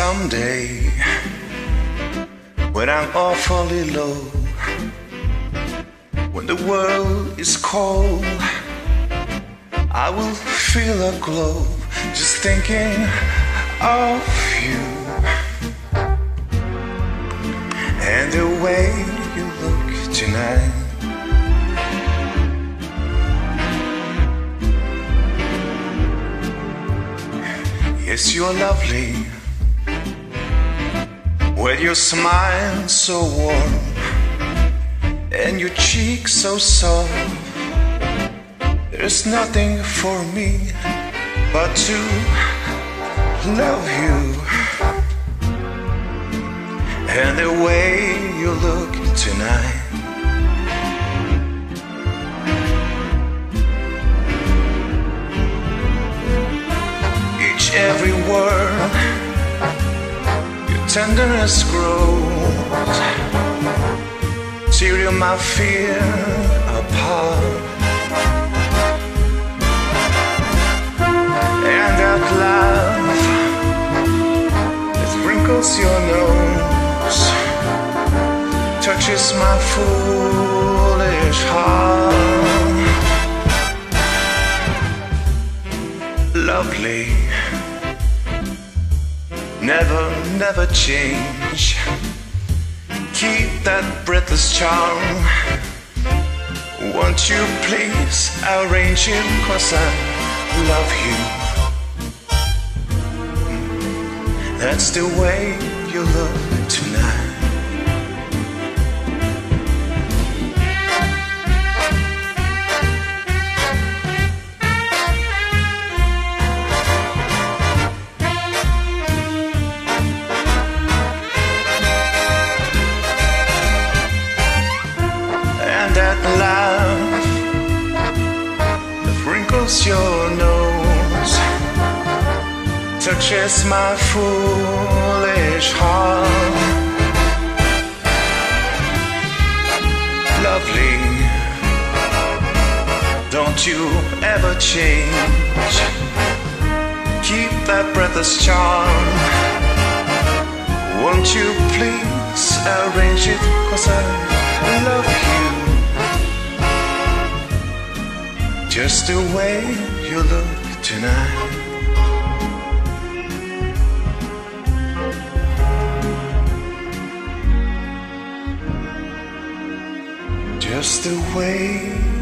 Someday, when I'm awfully low, when the world is cold, I will feel a glow just thinking of you and the way you look tonight. Yes, you're lovely with your smile so warm and your cheeks so soft. There's nothing for me but to love you and the way you look tonight. Tenderness grows. Tear my fear apart. And that laugh that wrinkles your nose touches my foolish heart. Lovely, never, never change. Keep that breathless charm. Won't you please arrange it? Cause I love you. That's the way you look tonight. Wrinkles your nose touches my foolish heart. Lovely, don't you ever change. Keep that breathless charm. Won't you please arrange it? Cause I Just the way you look tonight. Just the way